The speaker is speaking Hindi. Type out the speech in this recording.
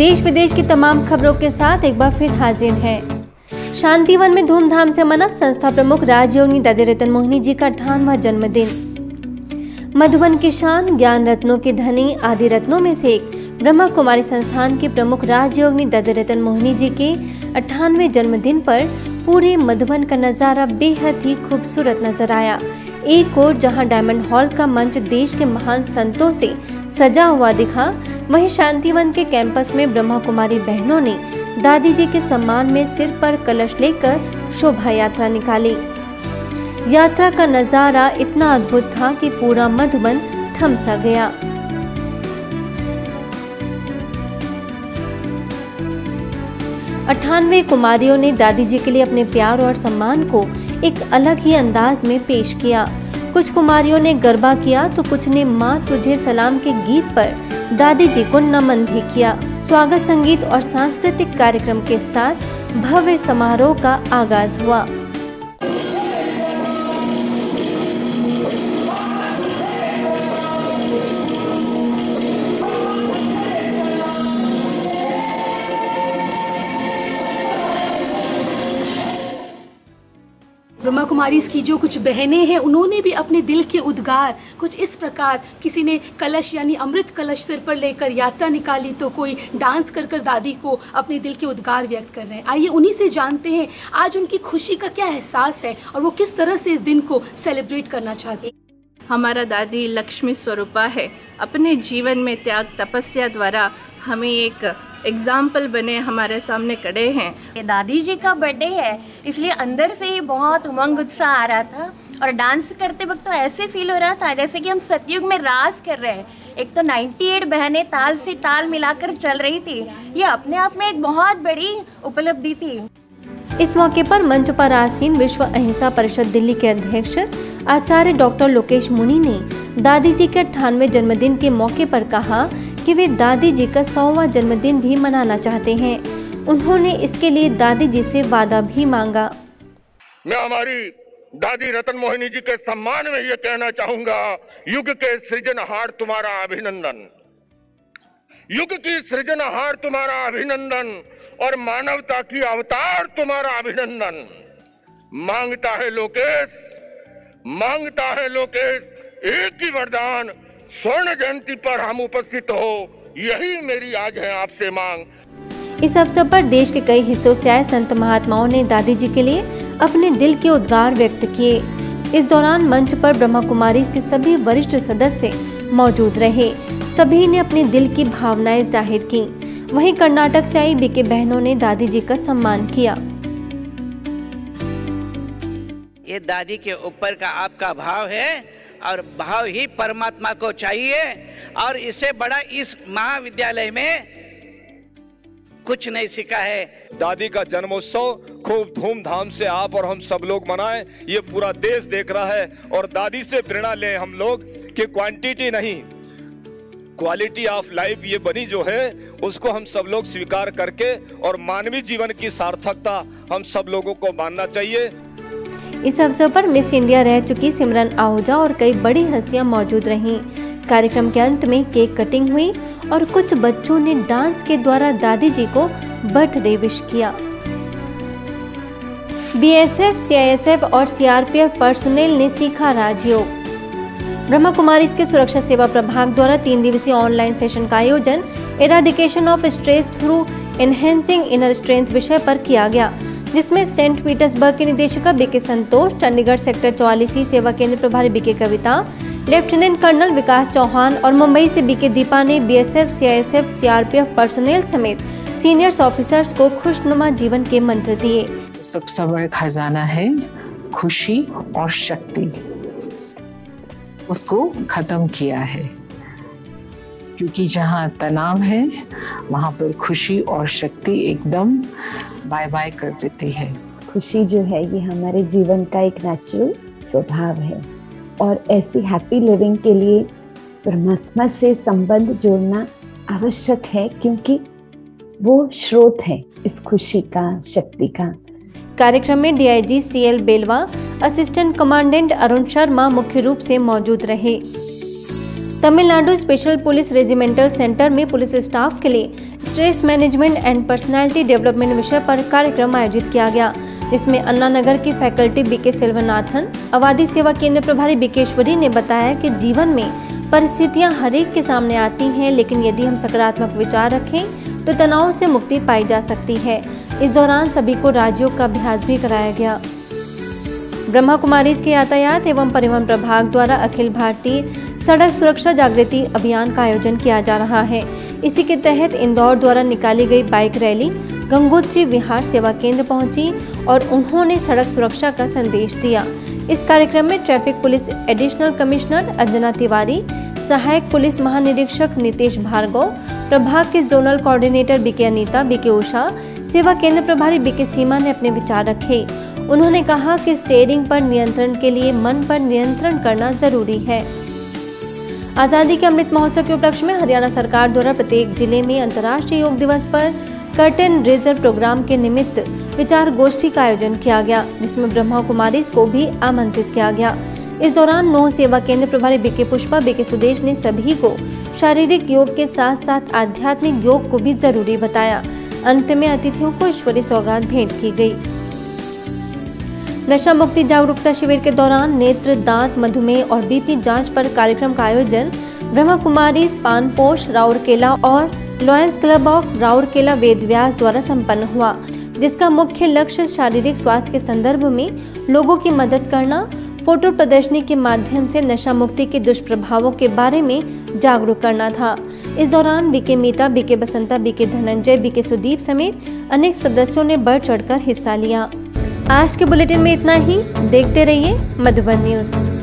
देश विदेश की तमाम खबरों के साथ एक बार फिर हाजिर है। शांतिवन में धूमधाम से मना संस्था प्रमुख राजयोगी दादी रतन मोहिनी जी का अठानवा जन्मदिन। मधुबन की शान ज्ञान रत्नों के धनी, आदि रत्नों में से एक ब्रह्मा कुमारी संस्थान के प्रमुख राजयोगी दादी रतन मोहिनी जी के अठानवे जन्मदिन पर पूरे मधुबन का नज़ारा बेहद ही खूबसूरत नज़र आया। एक ओर जहाँ डायमंड हॉल का मंच देश के महान संतों से सजा हुआ दिखा, वहीं शांतिवन के कैंपस में ब्रह्मा कुमारी बहनों ने दादी जी के सम्मान में सिर पर कलश लेकर शोभा यात्रा निकाली। यात्रा का नज़ारा इतना अद्भुत था कि पूरा मधुबन थम सा गया। अठानवे कुमारियों ने दादी जी के लिए अपने प्यार और सम्मान को एक अलग ही अंदाज में पेश किया। कुछ कुमारियों ने गरबा किया तो कुछ ने माँ तुझे सलाम के गीत पर दादी जी को नमन भी किया। स्वागत संगीत और सांस्कृतिक कार्यक्रम के साथ भव्य समारोह का आगाज़ हुआ। ब्रह्मा कुमारी की जो कुछ बहनें हैं, उन्होंने भी अपने दिल के उद्गार, कुछ इस प्रकार, किसी ने कलश यानी अमृत कलश सिर पर लेकर यात्रा निकाली तो कोई डांस कर कर दादी को अपने दिल के उद्गार व्यक्त कर रहे हैं। आइए उन्हीं से जानते हैं, आज उनकी खुशी का क्या एहसास है और वो किस तरह से इस दिन को सेलिब्रेट करना चाहते हैं? हमारा दादी लक्ष्मी स्वरूपा है। अपने जीवन में त्याग तपस्या द्वारा हमें एक एग्ज़ाम्पल बने हमारे सामने खड़े हैं। दादी जी का बर्थडे है इसलिए अंदर से ही बहुत उमंग उत्साह आ रहा था। और डांस करते वक्त तो ऐसे फील हो रहा था जैसे कि हम सतयुग में रास कर रहे हैं। एक तो 98 बहनें ताल से ताल मिलाकर चल रही थी। ये अपने आप में एक बहुत बड़ी उपलब्धि थी। इस मौके पर मंच पर आसीन विश्व अहिंसा परिषद दिल्ली के अध्यक्ष आचार्य डॉक्टर लोकेश मुनि ने दादी जी के अठानवे जन्मदिन के मौके पर कहा कि वे दादी जी का सौवा जन्मदिन भी मनाना चाहते हैं। उन्होंने इसके लिए दादी जी से वादा भी मांगा। मैं हमारी दादी रतन मोहिनी जी के सम्मान में ये कहना चाहूँगा, युग के सृजनहार तुम्हारा अभिनंदन। युग की सृजनहार तुम्हारा अभिनंदन और मानवता की अवतार तुम्हारा अभिनंदन। माँगता है लोकेश, माँगता है लोकेश, एक ही वरदान स्वर्ण जयंती पर हम उपस्थित हो यही मेरी आज है आपसे मांग। इस अवसर पर देश के कई हिस्सों से आए संत महात्माओं ने दादी जी के लिए अपने दिल के उद्गार व्यक्त किए। इस दौरान मंच पर ब्रह्मा कुमारी के सभी वरिष्ठ सदस्य मौजूद रहे। सभी ने अपने दिल की भावनाएँ ज़ाहिर की। वहीं कर्नाटक से आई बीके बहनों ने दादी जी का सम्मान किया। ये दादी के ऊपर का आपका भाव है? और भाव ही परमात्मा को चाहिए और इससे बड़ा इस महाविद्यालय में कुछ नहीं सीखा है। दादी का जन्मोत्सव खूब धूमधाम से आप और हम सब लोग मनाएँ, ये पूरा देश देख रहा है और दादी से प्रेरणा लें हम लोग कि क्वांटिटी नहीं क्वालिटी ऑफ़ लाइफ ये बनी जो है, उसको हम सब लोग स्वीकार करके और मानवीय जीवन की सार्थकता हम सब लोगों को मानना चाहिए। इस अवसर पर मिस इंडिया रह चुकी सिमरन आहूजा और कई बड़ी हस्तियाँ मौजूद रहीं। कार्यक्रम के अंत में केक कटिंग हुई और कुछ बच्चों ने डांस के द्वारा दादी जी को बर्थडे विश किया। बीएसएफ, सीआईएसएफ और सीआरपीएफ पर्सोनेल ने सीखा राजयोग ब्रह्मा कुमारी के सुरक्षा सेवा प्रभाग द्वारा तीन दिवसीय ऑनलाइन सेशन का आयोजन eradication of stress through enhancing inner strength विषय पर किया गया। जिसमें सेंट पीटर्सबर्ग के निदेशक बीके संतोष चंडीगढ़ सेक्टर चौवालीसी सेवा केंद्र प्रभारी BK Kavita lieutenant colonel Vikas Chauhan और मुंबई से बीके दीपा ने बीएसएफ, सीआईएसएफ, सीआरपीएफ पर्सोनेल समेत सीनियर्स ऑफिसर्स को खुशनुमा जीवन के मंत्र दिए। सबसे बड़ा खजाना है खुशी और शक्ति। उसको खत्म किया है। क्योंकि जहाँ तनाव है वहाँ पर खुशी और शक्ति एकदम बाय बाय कर देती है। खुशी जो है, ये हमारे जीवन का एक नेचुरल स्वभाव है। और ऐसी हैप्पी लिविंग के लिए परमात्मा से संबंध जोड़ना आवश्यक है, क्योंकि वो स्रोत है इस खुशी का, शक्ति का। कार्यक्रम में DIG CL Belwa assistant commandant Arun Sharma मुख्य रूप से मौजूद रहे। Tamil Nadu special police regimental centre में पुलिस स्टाफ के लिए stress management and personality development विषय पर कार्यक्रम आयोजित किया गया, जिसमें अन्ना नगर की फैकल्टी बीके सिल्वनाथन आबादी सेवा केंद्र प्रभारी बिकेश्वरी ने बताया कि जीवन में परिस्थितियाँ हरेक के सामने आती हैं, लेकिन यदि हम सकारात्मक विचार रखें तो तनाव से मुक्ति पाई जा सकती है। इस दौरान सभी को राजयोग का अभ्यास भी कराया गया। ब्रह्मा कुमारी के यातायात एवं परिवहन प्रभाग द्वारा अखिल भारतीय सड़क सुरक्षा जागृति अभियान का आयोजन किया जा रहा है। इसी के तहत इंदौर द्वारा निकाली गई बाइक रैली, गंगोत्री विहार सेवा केंद्र पहुँची और उन्होंने सड़क सुरक्षा का संदेश दिया। इस कार्यक्रम में traffic police additional commissioner Anjana Tiwari, सहायक पुलिस महानिरीक्षक नितेश भार्गव, प्रभाग के zonal coordinator BK Anita, BK Usha, सेवा केंद्र प्रभारी बीके सीमा ने अपने विचार रखे। उन्होंने कहा कि स्टेयरिंग पर नियंत्रण के लिए मन पर नियंत्रण करना ज़रूरी है। आज़ादी के अमृत महोत्सव के उपलक्ष्य में हरियाणा सरकार द्वारा प्रत्येक ज़िले में अंतर्राष्ट्रीय योग दिवस पर कर्टन रेजर प्रोग्राम के निमित्त विचार गोष्ठी का आयोजन किया गया, जिसमें ब्रह्मा कुमारी को भी आमंत्रित किया गया। इस दौरान नौ सेवा केंद्र प्रभारी बीके पुष्पा, बीके सुदेश ने सभी को शारीरिक योग के साथ साथ आध्यात्मिक योग को भी ज़रूरी बताया। अंत में अतिथियों को ईश्वरी सौगात भेंट की गई। नशा मुक्ति जागरूकता शिविर के दौरान नेत्र, दांत, मधुमेह और बीपी जाँच पर कार्यक्रम का आयोजन ब्रह्मा कुमारी पानपोश राउरकेला और Lions Club of Rourkela Ved Vyas द्वारा संपन्न हुआ, जिसका मुख्य लक्ष्य शारीरिक स्वास्थ्य के संदर्भ में लोगों की मदद करना, फ़ोटो प्रदर्शनी के माध्यम से नशा मुक्ति के दुष्प्रभावों के बारे में जागरूक करना था। इस दौरान BK Mita BK Basanta BK Dhananjay BK Sudeep समेत अनेक सदस्यों ने बढ़ चढ़कर हिस्सा लिया। आज के बुलेटिन में इतना ही। देखते रहिए मधुबन न्यूज़।